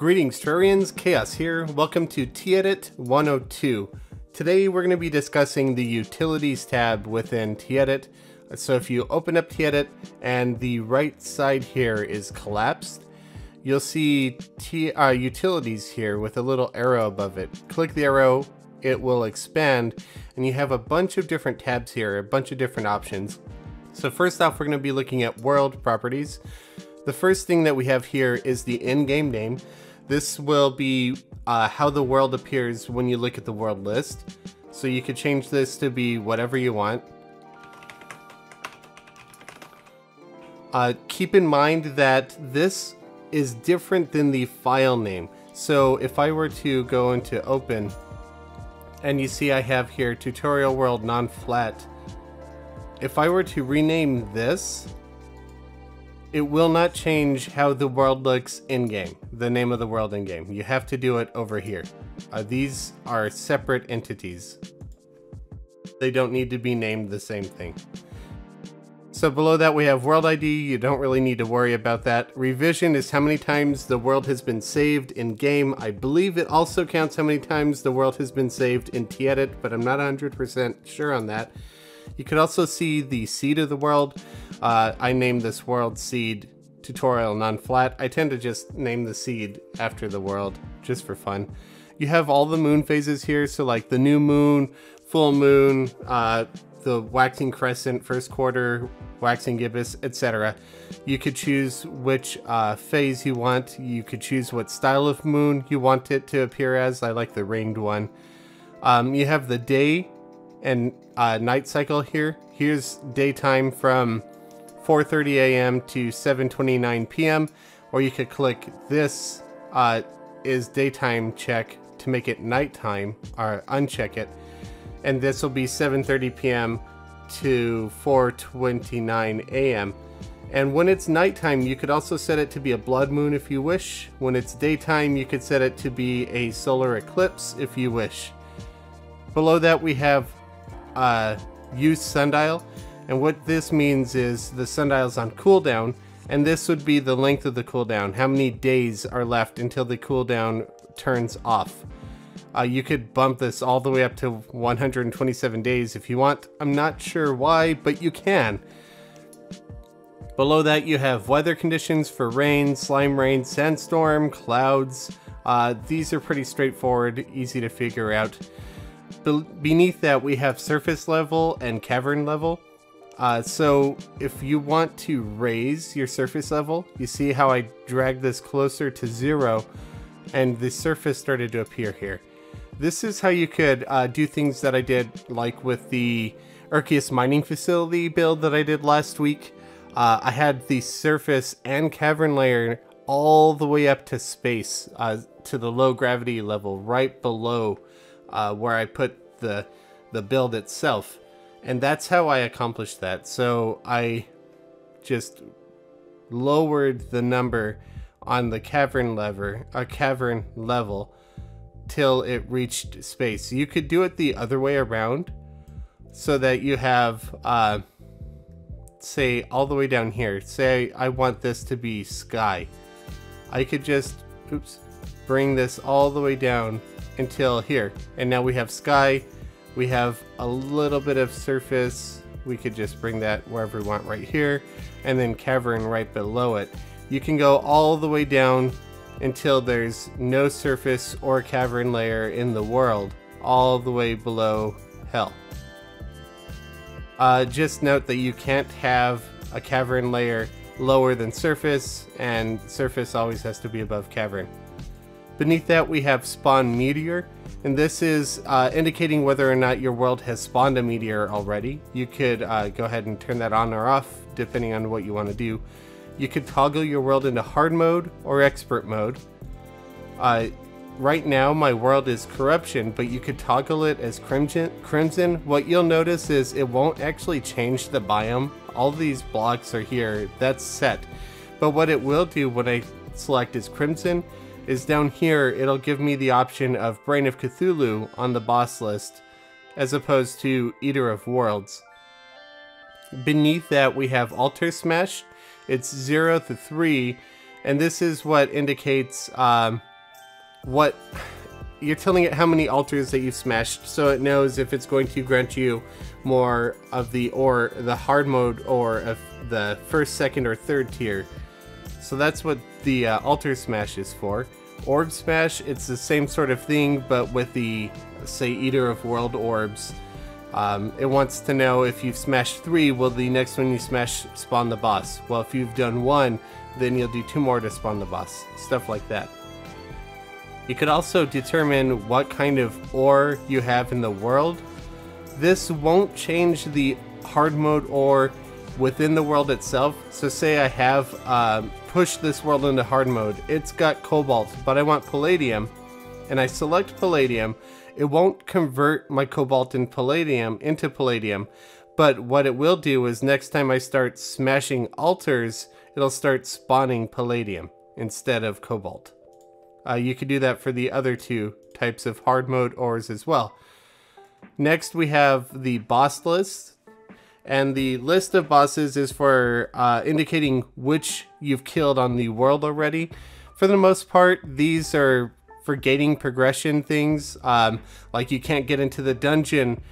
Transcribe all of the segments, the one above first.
Greetings Terrarians, Khaios here. Welcome to TEdit 102. Today we're going to be discussing the Utilities tab within TEdit. So if you open up TEdit and the right side here is collapsed, you'll see T uh, Utilities here with a little arrow above it. Click the arrow, it will expand, and you have a bunch of different tabs here, a bunch of different options. So first off, we're going to be looking at World Properties. The first thing that we have here is the in-game name. This will be uh, how the world appears when you look at the world list. So you could change this to be whatever you want. Uh, keep in mind that this is different than the file name. So if I were to go into open and you see I have here tutorial world non-flat. If I were to rename this, it will not change how the world looks in-game, the name of the world in-game. You have to do it over here. Uh, these are separate entities. They don't need to be named the same thing. So below that we have world ID, you don't really need to worry about that. Revision is how many times the world has been saved in game. I believe it also counts how many times the world has been saved in TEdit, but I'm not 100% sure on that. You could also see the seed of the world. Uh, I named this world seed tutorial non-flat. I tend to just name the seed after the world just for fun. You have all the moon phases here, so like the new moon, full moon, uh, the waxing crescent, first quarter, waxing gibbous, etc. You could choose which uh, phase you want. You could choose what style of moon you want it to appear as. I like the ringed one. Um, you have the day and uh, night cycle here. Here's daytime from 4.30 a.m. to 7.29 p.m. Or you could click this uh, is daytime check to make it nighttime or uncheck it. And this will be 7.30 p.m. to 4.29 a.m. And when it's nighttime, you could also set it to be a blood moon if you wish. When it's daytime, you could set it to be a solar eclipse if you wish. Below that, we have uh, use sundial. And what this means is the sundial's on cooldown, and this would be the length of the cooldown, how many days are left until the cooldown turns off. Uh, you could bump this all the way up to 127 days if you want. I'm not sure why, but you can. Below that you have weather conditions for rain, slime rain, sandstorm, clouds. Uh, these are pretty straightforward, easy to figure out. Be beneath that we have surface level and cavern level. Uh, so if you want to raise your surface level, you see how I dragged this closer to zero and the surface started to appear here. This is how you could uh, do things that I did like with the Urkius mining facility build that I did last week. Uh, I had the surface and cavern layer all the way up to space, uh, to the low gravity level, right below uh, where I put the, the build itself. And that's how I accomplished that. So I just lowered the number on the cavern lever, a cavern level, till it reached space. You could do it the other way around, so that you have, uh, say, all the way down here. Say I want this to be sky. I could just, oops, bring this all the way down until here. And now we have sky, we have a little bit of surface. We could just bring that wherever we want right here, and then cavern right below it. You can go all the way down until there's no surface or cavern layer in the world, all the way below hell. Uh, just note that you can't have a cavern layer lower than surface, and surface always has to be above cavern. Beneath that we have spawn meteor, and this is uh, indicating whether or not your world has spawned a meteor already. You could uh, go ahead and turn that on or off, depending on what you want to do. You could toggle your world into hard mode or expert mode. Uh, right now my world is corruption, but you could toggle it as crimson. Crimson. What you'll notice is it won't actually change the biome. All these blocks are here. That's set. But what it will do when I select is crimson is down here, it'll give me the option of Brain of Cthulhu on the boss list, as opposed to Eater of Worlds. Beneath that, we have Altar Smash. It's 0 to 3, and this is what indicates um, what you're telling it how many altars that you've smashed, so it knows if it's going to grant you more of the or the hard mode or of the first, second, or third tier. So that's what the uh, altar smash is for. Orb smash, it's the same sort of thing, but with the say Eater of World orbs. Um, it wants to know if you've smashed three, will the next one you smash spawn the boss? Well, if you've done one, then you'll do two more to spawn the boss. Stuff like that. You could also determine what kind of ore you have in the world. This won't change the hard mode ore within the world itself. So say I have uh, pushed this world into hard mode. It's got cobalt, but I want palladium. And I select palladium it won't convert my cobalt and palladium into palladium, but what it will do is next time I start smashing altars, it'll start spawning palladium instead of cobalt. Uh, you could do that for the other two types of hard mode ores as well. Next we have the boss list. And the list of bosses is for uh, indicating which you've killed on the world already. For the most part, these are for gating progression things. Um, like you can't get into the dungeon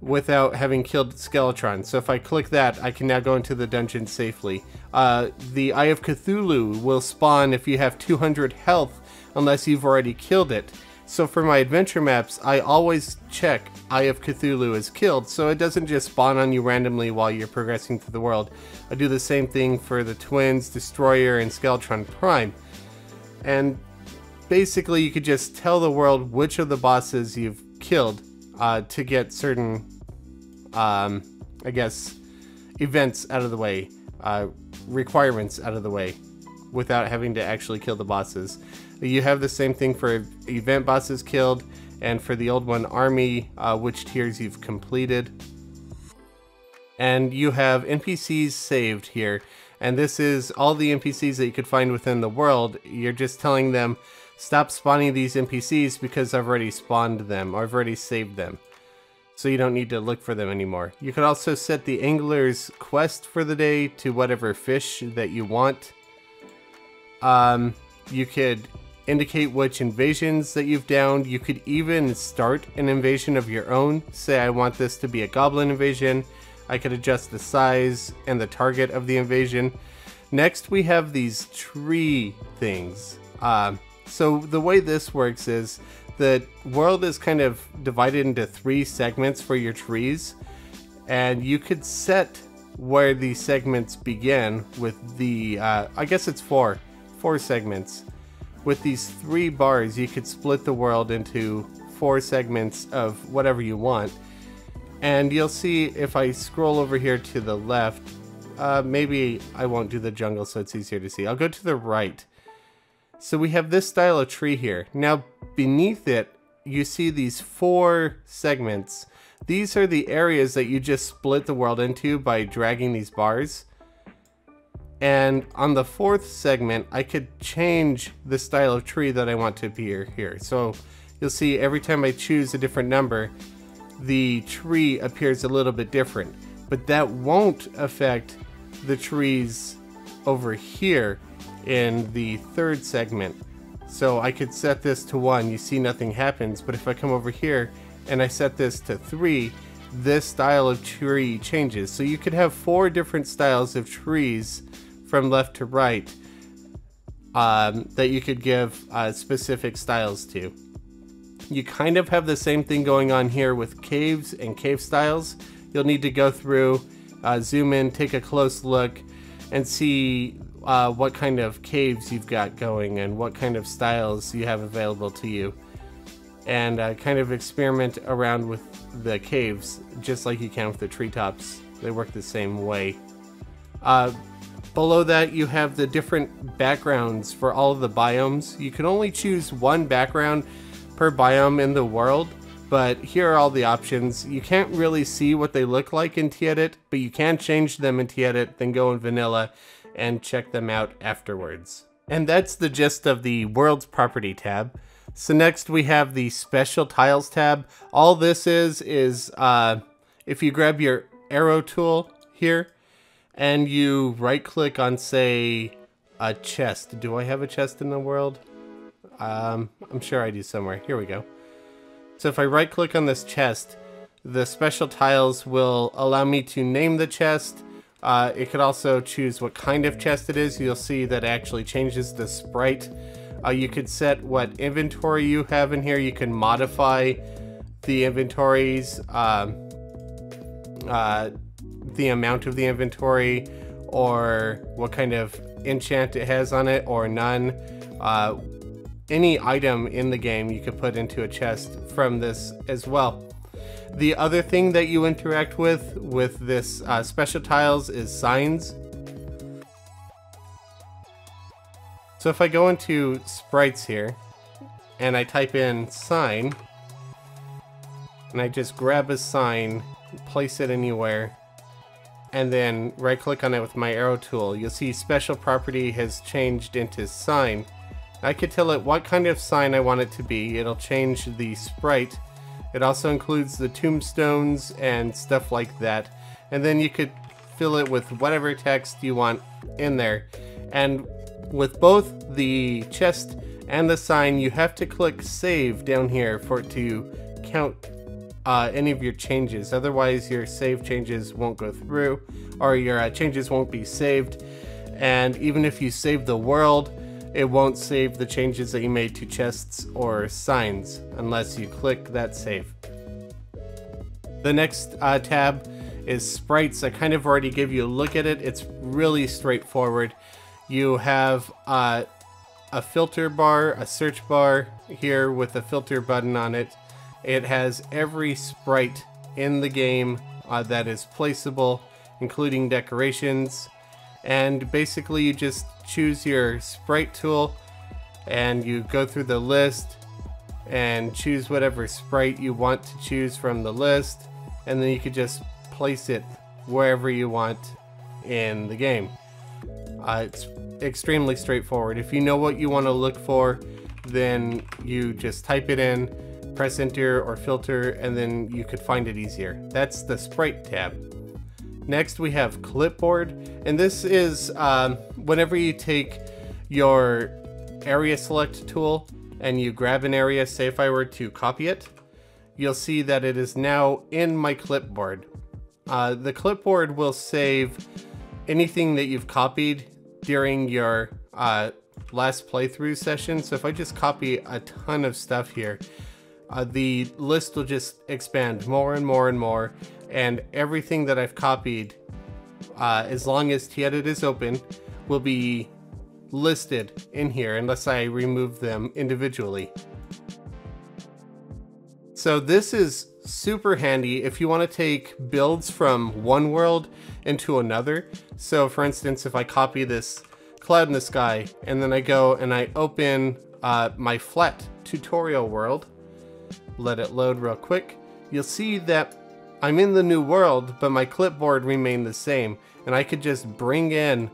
without having killed Skeletron. So if I click that, I can now go into the dungeon safely. Uh, the Eye of Cthulhu will spawn if you have 200 health unless you've already killed it. So for my adventure maps, I always check Eye of Cthulhu is killed, so it doesn't just spawn on you randomly while you're progressing through the world. I do the same thing for the Twins, Destroyer, and Skeletron Prime. And basically you could just tell the world which of the bosses you've killed uh, to get certain, um, I guess, events out of the way, uh, requirements out of the way, without having to actually kill the bosses. You have the same thing for event bosses killed, and for the old one, army, uh, which tiers you've completed. And you have NPCs saved here, and this is all the NPCs that you could find within the world. You're just telling them stop spawning these NPCs because I've already spawned them, or I've already saved them. So you don't need to look for them anymore. You could also set the angler's quest for the day to whatever fish that you want. Um, you could indicate which invasions that you've downed. You could even start an invasion of your own. Say I want this to be a goblin invasion. I could adjust the size and the target of the invasion. Next we have these tree things. Um, so the way this works is the world is kind of divided into three segments for your trees, and you could set where these segments begin with the, uh, I guess it's four, four segments. With these three bars, you could split the world into four segments of whatever you want. And you'll see if I scroll over here to the left, uh, maybe I won't do the jungle so it's easier to see. I'll go to the right so we have this style of tree here. Now beneath it, you see these four segments. These are the areas that you just split the world into by dragging these bars. And on the fourth segment, I could change the style of tree that I want to appear here. So you'll see every time I choose a different number, the tree appears a little bit different. But that won't affect the trees over here in the third segment. So I could set this to one, you see nothing happens, but if I come over here and I set this to three, this style of tree changes. So you could have four different styles of trees from left to right um, that you could give uh, specific styles to. You kind of have the same thing going on here with caves and cave styles. You'll need to go through, uh, zoom in, take a close look, and see uh, what kind of caves you've got going and what kind of styles you have available to you. And uh, kind of experiment around with the caves just like you can with the treetops. They work the same way. Uh, below that you have the different backgrounds for all of the biomes. You can only choose one background per biome in the world, but here are all the options. You can't really see what they look like in TEdit, but you can change them in TEdit, then go in vanilla and check them out afterwards. And that's the gist of the World's Property tab. So next we have the Special Tiles tab. All this is, is uh, if you grab your arrow tool here and you right click on say a chest. Do I have a chest in the world? Um, I'm sure I do somewhere. Here we go. So if I right click on this chest, the special tiles will allow me to name the chest. Uh, it could also choose what kind of chest it is. You'll see that actually changes the sprite. Uh, you could set what inventory you have in here. You can modify the inventories, um, uh, the amount of the inventory, or what kind of enchant it has on it, or none. Uh, any item in the game you could put into a chest from this as well. The other thing that you interact with with this uh, special tiles is signs. So if I go into sprites here and I type in sign and I just grab a sign, place it anywhere, and then right click on it with my arrow tool, you'll see special property has changed into sign. I could tell it what kind of sign I want it to be. It'll change the sprite. It also includes the tombstones and stuff like that. And then you could fill it with whatever text you want in there. And with both the chest and the sign, you have to click save down here for it to count uh, any of your changes. Otherwise, your save changes won't go through or your uh, changes won't be saved. And even if you save the world, it won't save the changes that you made to chests or signs unless you click that save. The next uh, tab is sprites. I kind of already gave you a look at it. It's really straightforward. You have uh, a filter bar, a search bar here with a filter button on it. It has every sprite in the game uh, that is placeable, including decorations. And basically you just choose your sprite tool and you go through the list and choose whatever sprite you want to choose from the list and then you could just place it wherever you want in the game. Uh, it's extremely straightforward. If you know what you want to look for, then you just type it in, press enter or filter, and then you could find it easier. That's the sprite tab. Next we have clipboard, and this is um, whenever you take your area select tool and you grab an area, say if I were to copy it, you'll see that it is now in my clipboard. Uh, the clipboard will save anything that you've copied during your uh, last playthrough session. So if I just copy a ton of stuff here, uh, the list will just expand more and more and more and everything that I've copied, uh, as long as TEdit is open, will be listed in here unless I remove them individually. So this is super handy if you want to take builds from one world into another. So for instance, if I copy this cloud in the sky and then I go and I open uh, my flat tutorial world, let it load real quick, you'll see that I'm in the new world, but my clipboard remained the same, and I could just bring in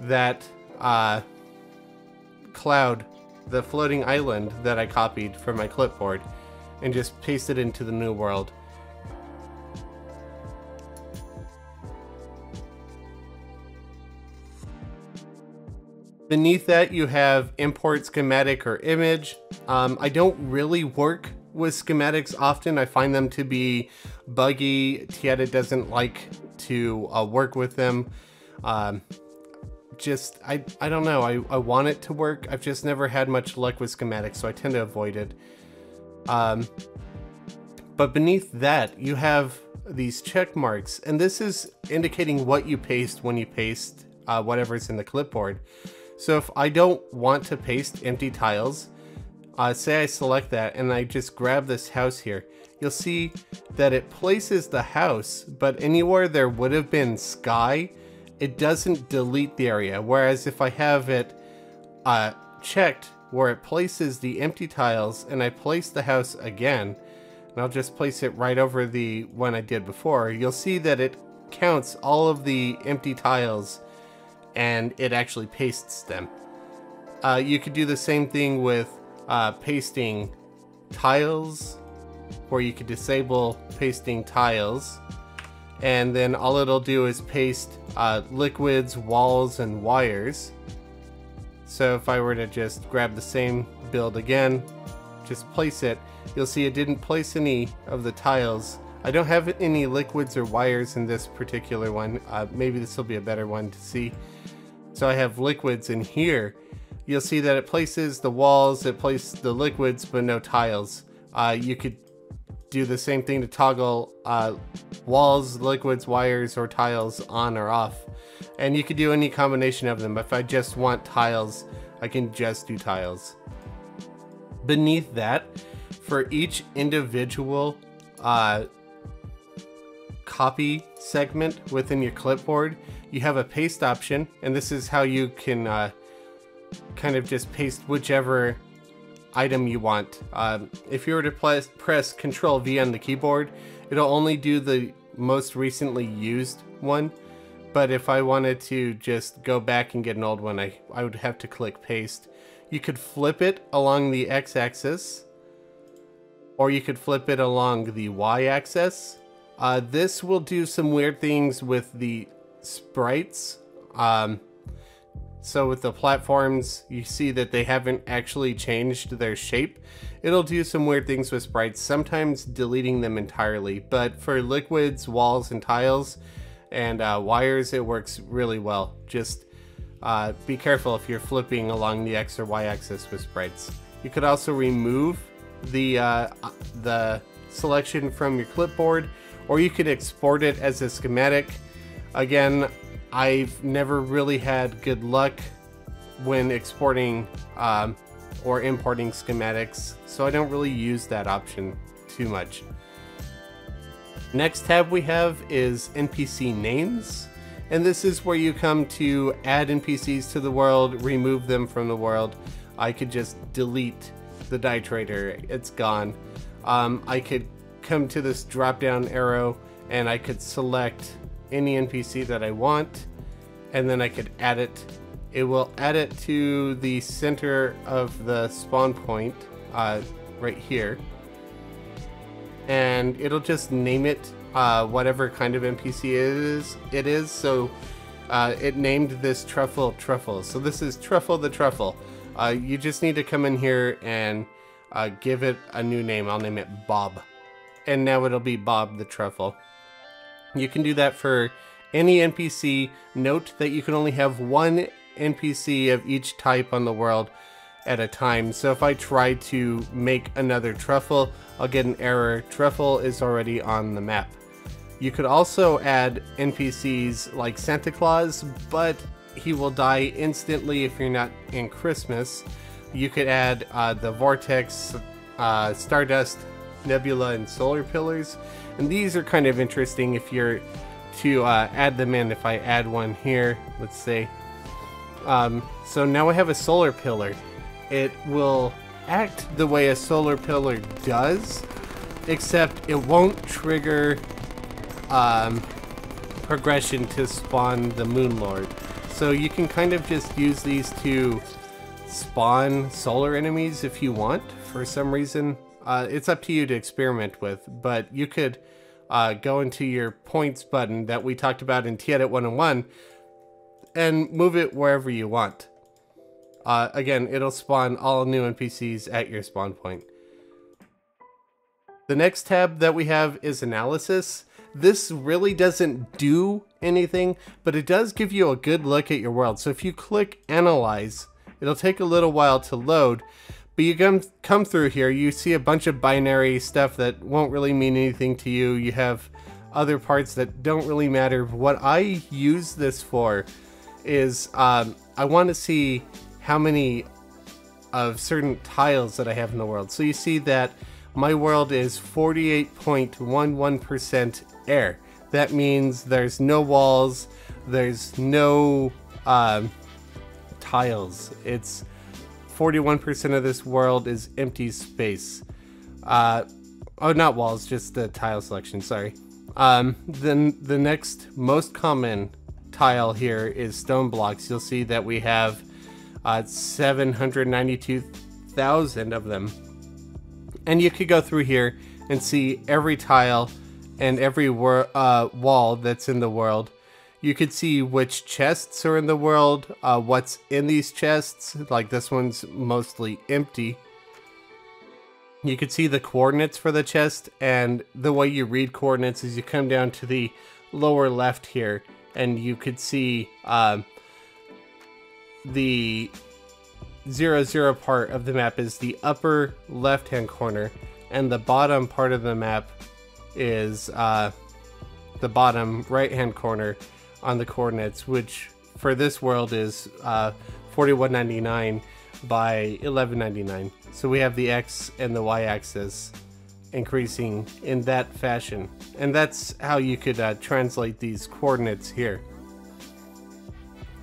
that uh, cloud, the floating island that I copied from my clipboard, and just paste it into the new world. Beneath that, you have import schematic or image. Um, I don't really work with schematics often. I find them to be buggy. TEdit doesn't like to uh, work with them. Um, just, I, I don't know. I, I want it to work. I've just never had much luck with schematics, so I tend to avoid it. Um, but beneath that, you have these check marks, and this is indicating what you paste when you paste uh, whatever's in the clipboard. So if I don't want to paste empty tiles, uh, say I select that and I just grab this house here, you'll see that it places the house, but anywhere there would have been sky, it doesn't delete the area. Whereas if I have it uh, checked where it places the empty tiles and I place the house again, and I'll just place it right over the one I did before, you'll see that it counts all of the empty tiles and it actually pastes them. Uh, you could do the same thing with uh, pasting tiles where you could disable pasting tiles and then all it'll do is paste uh, liquids, walls, and wires. So if I were to just grab the same build again, just place it, you'll see it didn't place any of the tiles. I don't have any liquids or wires in this particular one. Uh, maybe this will be a better one to see. So I have liquids in here. You'll see that it places the walls, it places the liquids, but no tiles. Uh, you could do the same thing to toggle uh, walls, liquids, wires, or tiles on or off. And you could do any combination of them. If I just want tiles, I can just do tiles. Beneath that, for each individual uh, copy segment within your clipboard, you have a paste option, and this is how you can uh, kind of just paste whichever item you want. Um, if you were to press, Control V on the keyboard, it'll only do the most recently used one. But if I wanted to just go back and get an old one, I, I would have to click paste. You could flip it along the x-axis, or you could flip it along the y-axis. Uh, this will do some weird things with the sprites. Um, so with the platforms, you see that they haven't actually changed their shape. It'll do some weird things with sprites, sometimes deleting them entirely, but for liquids, walls, and tiles, and uh, wires, it works really well. Just uh, be careful if you're flipping along the X or Y axis with sprites. You could also remove the, uh, the selection from your clipboard, or you could export it as a schematic. Again, I've never really had good luck when exporting um, or importing schematics, so I don't really use that option too much. Next tab we have is NPC names, and this is where you come to add NPCs to the world, remove them from the world. I could just delete the dye trader, it's gone. Um, I could come to this drop down arrow and I could select any NPC that I want, and then I could add it. It will add it to the center of the spawn point, uh, right here. And it'll just name it uh, whatever kind of NPC it is. It is so. Uh, it named this truffle truffle. So this is truffle the truffle. Uh, you just need to come in here and uh, give it a new name. I'll name it Bob, and now it'll be Bob the truffle. You can do that for any NPC. Note that you can only have one NPC of each type on the world at a time. So if I try to make another truffle, I'll get an error. Truffle is already on the map. You could also add NPCs like Santa Claus, but he will die instantly if you're not in Christmas. You could add uh, the Vortex, uh, Stardust, Nebula, and Solar Pillars. And these are kind of interesting if you're to uh, add them in. If I add one here, let's say. Um, so now I have a solar pillar. It will act the way a solar pillar does, except it won't trigger um, progression to spawn the Moon Lord. So you can kind of just use these to spawn solar enemies if you want for some reason. Uh, it's up to you to experiment with, but you could uh, go into your points button that we talked about in TEdit 101 and move it wherever you want. Uh, again, it'll spawn all new NPCs at your spawn point. The next tab that we have is Analysis. This really doesn't do anything, but it does give you a good look at your world. So if you click Analyze, it'll take a little while to load, but you come, come through here, you see a bunch of binary stuff that won't really mean anything to you. You have other parts that don't really matter. What I use this for is um, I want to see how many of certain tiles that I have in the world. So you see that my world is 48.11% air. That means there's no walls, there's no um, tiles. It's 41% of this world is empty space. Uh, oh, not walls, just the tile selection, sorry. Um, then the next most common tile here is stone blocks. You'll see that we have uh, 792,000 of them. And you could go through here and see every tile and every uh, wall that's in the world. You could see which chests are in the world, uh, what's in these chests, like this one's mostly empty. You could see the coordinates for the chest, and the way you read coordinates is you come down to the lower left here, and you could see um, the zero zero part of the map is the upper left hand corner, and the bottom part of the map is uh, the bottom right hand corner on the coordinates, which for this world is uh, 4199 by 1199. So we have the x and the y axis increasing in that fashion. And that's how you could uh, translate these coordinates here.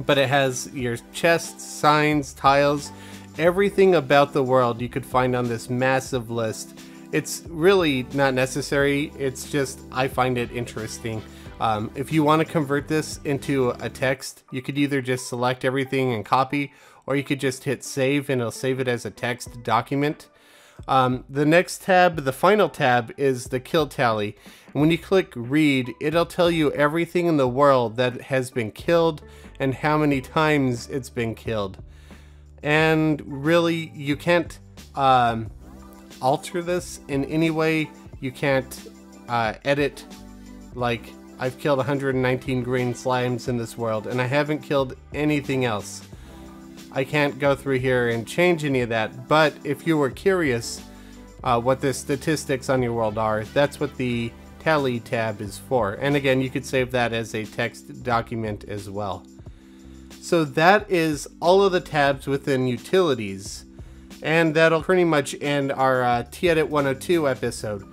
But it has your chests, signs, tiles, everything about the world you could find on this massive list. It's really not necessary, it's just I find it interesting. Um, if you want to convert this into a text, you could either just select everything and copy, or you could just hit save and it'll save it as a text document. Um, the next tab, the final tab, is the kill tally. And when you click read, it'll tell you everything in the world that has been killed and how many times it's been killed. And really, you can't um, alter this in any way. You can't uh, edit like I've killed 119 green slimes in this world, and I haven't killed anything else. I can't go through here and change any of that, but if you were curious uh, what the statistics on your world are, that's what the tally tab is for. And again, you could save that as a text document as well. So that is all of the tabs within utilities. And that'll pretty much end our uh, TEdit 102 episode.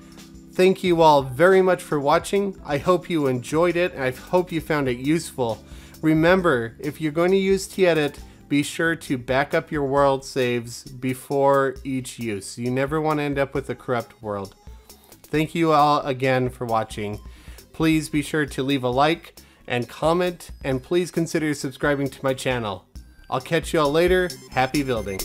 Thank you all very much for watching. I hope you enjoyed it and I hope you found it useful. Remember, if you're going to use TEdit, be sure to back up your world saves before each use. You never want to end up with a corrupt world. Thank you all again for watching. Please be sure to leave a like and comment, and please consider subscribing to my channel. I'll catch you all later. Happy building.